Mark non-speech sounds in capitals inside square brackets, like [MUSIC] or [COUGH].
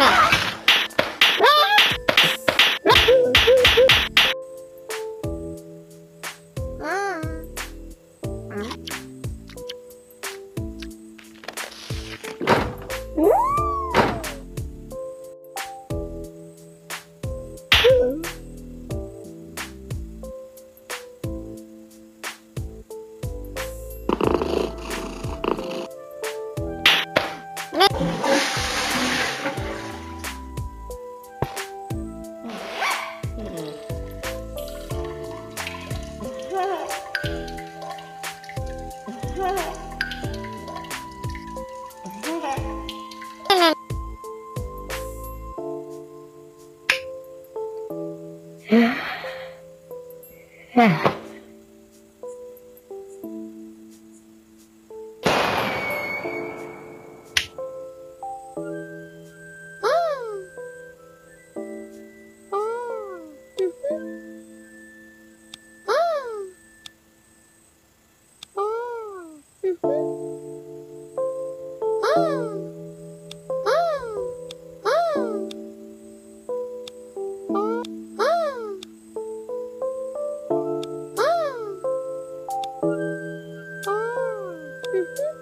này Oh. Mm-hmm. [LAUGHS]